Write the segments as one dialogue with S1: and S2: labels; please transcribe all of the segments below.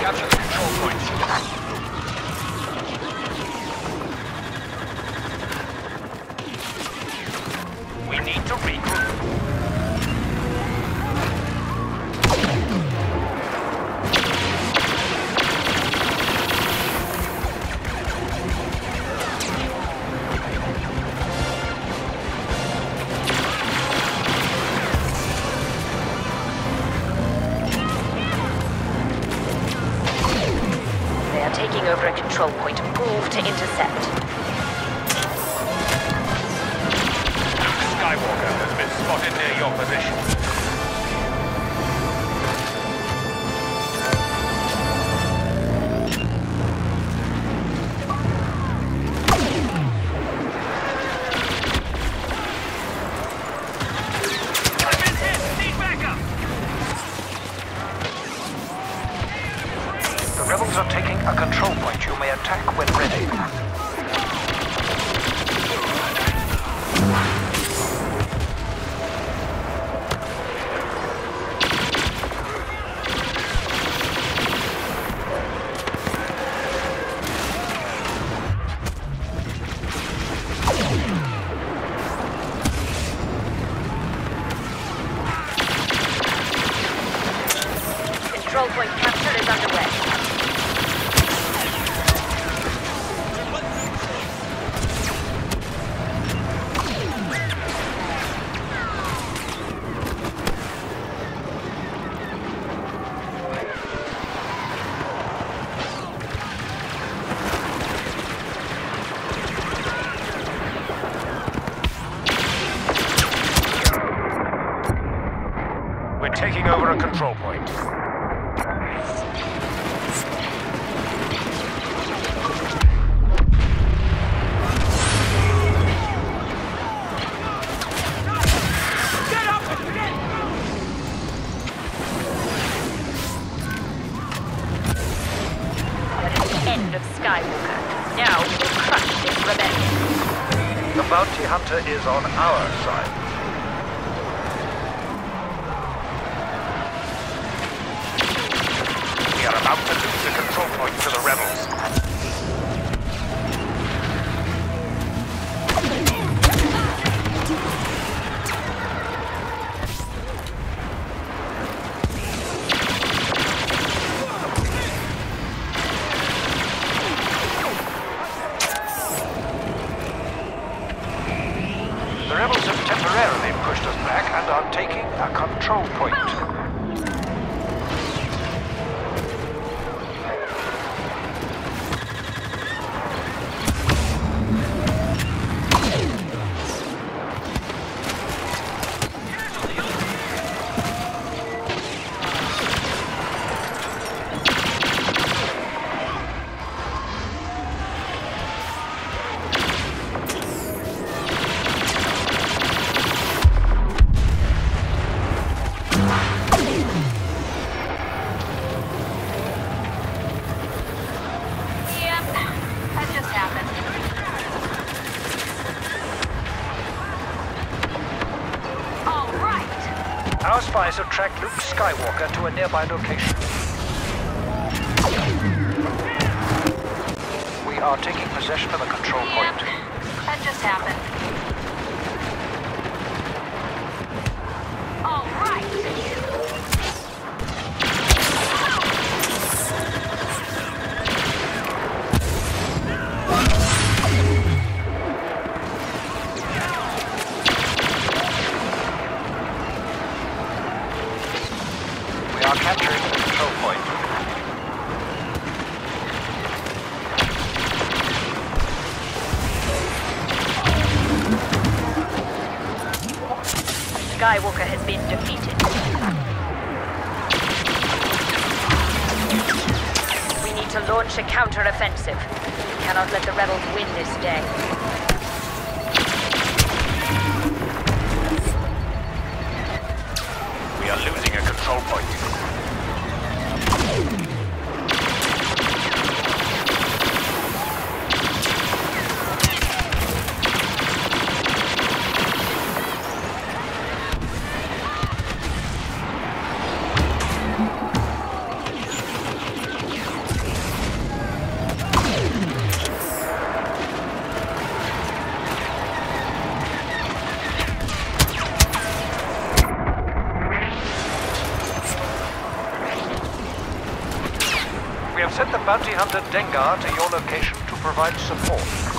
S1: Capture the control point.
S2: Control point. Move to intercept.
S1: Skywalker has been spotted near your position.
S3: Taking
S1: over a control point.
S2: That is the end of Skywalker. Now we will crush this rebellion.
S3: The bounty hunter is on our side.
S1: Control point to the rebels.
S3: The rebels have temporarily pushed us back and are taking a control point. Our spies have tracked Luke Skywalker to a nearby location. We are taking possession of a control
S2: Yeah,
S3: point.
S2: that just happened.
S3: Control point.
S2: Skywalker has been defeated. We need to launch a counter-offensive. We cannot let the rebels win this day.
S1: We are losing a control point. Thank you.
S3: Sent the bounty hunter Dengar to your location to provide support.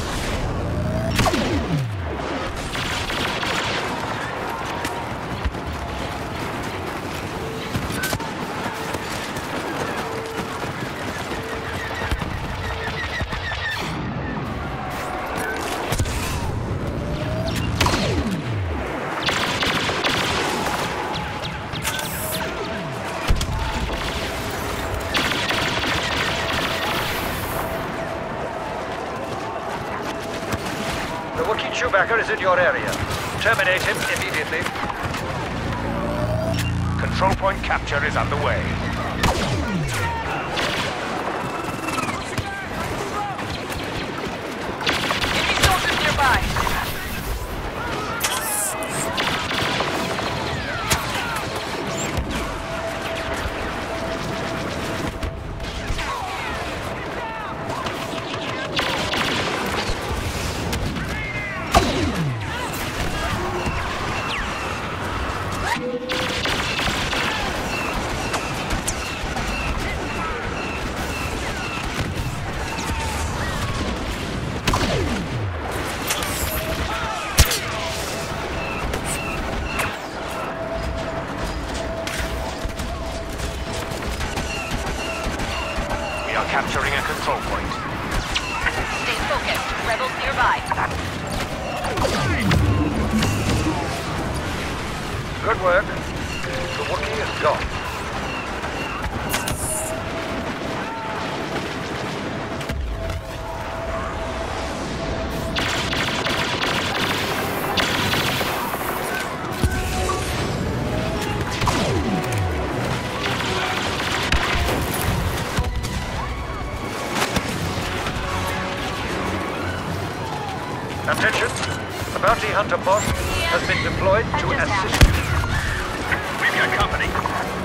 S3: In your area. Terminate him immediately.
S1: Control point capture is underway.
S3: Good work. The Wookiee is gone. Attention! The bounty hunter Bossk has been deployed to assist you.
S1: Got company.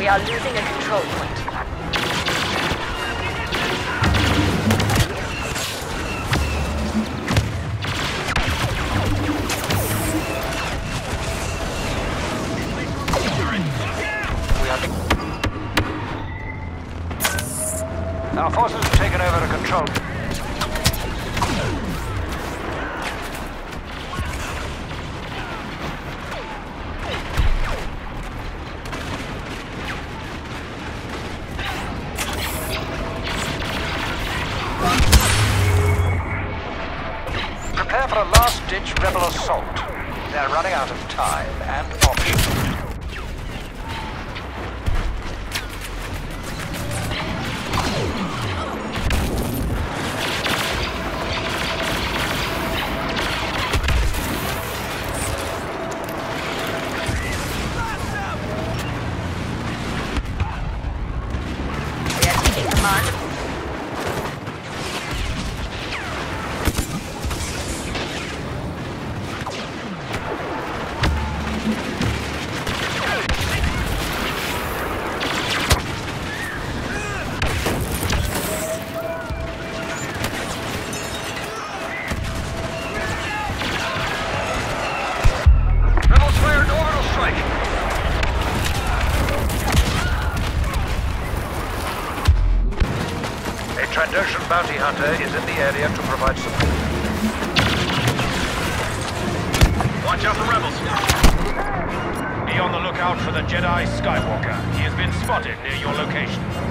S2: We are losing a control point.
S3: Our forces have taken over the control. They're running out of time and options. Bounty hunter is in the area to provide support.
S1: Watch out for rebels. Be on the lookout for the Jedi Skywalker. He has been spotted near your location.